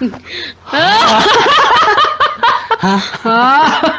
啊！啊！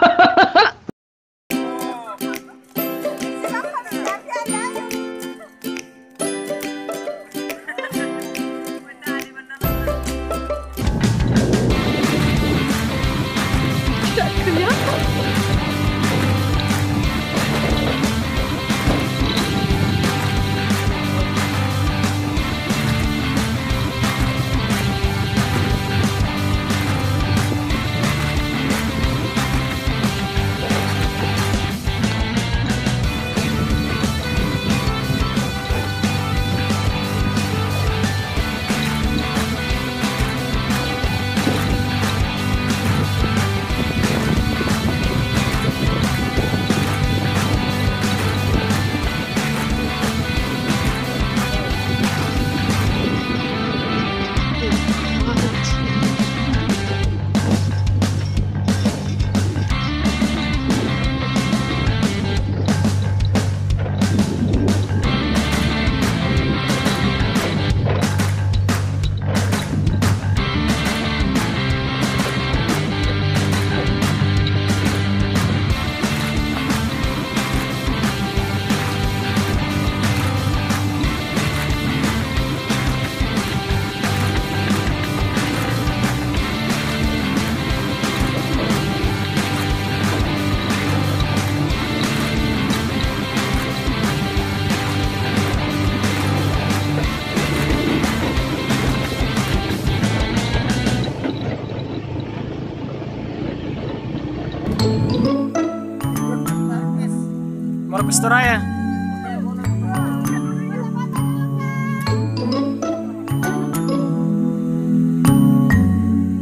Marcos Toraya.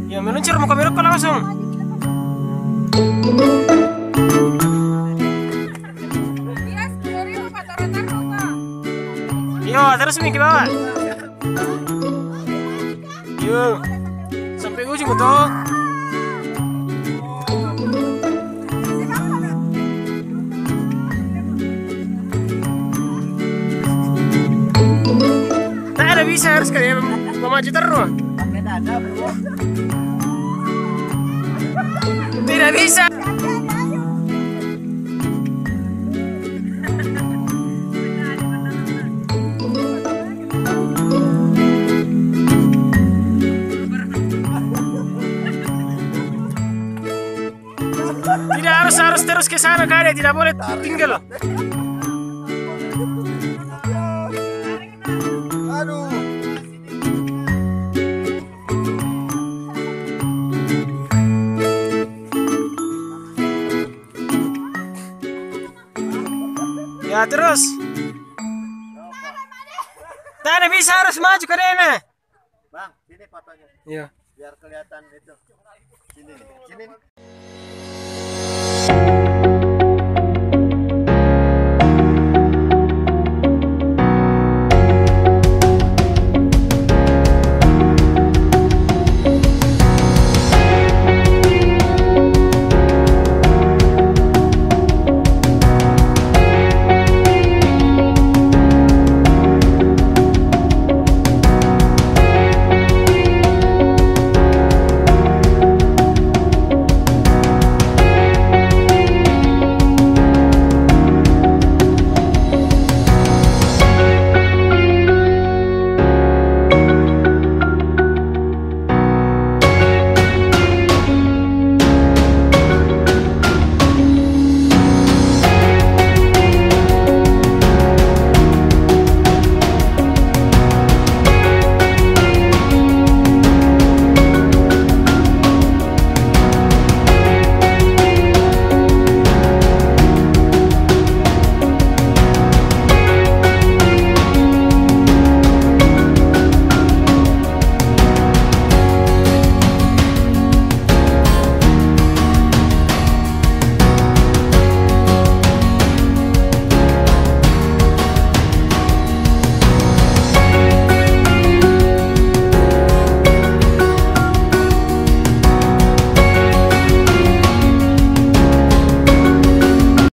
Ya meluncur mau kamera kok langsung. Yo, terus mi ke bawah. Yo. Sampai ujung tuh. Bisa harus kayak terus. pakai dada bro Tidak bisa. Tidak harus harus terus ke sana kali tidak boleh tinggal loh. Ya terus. Tak ada bisa harus maju ke sana. bang sini fotonya Iya. biar kelihatan itu sini sini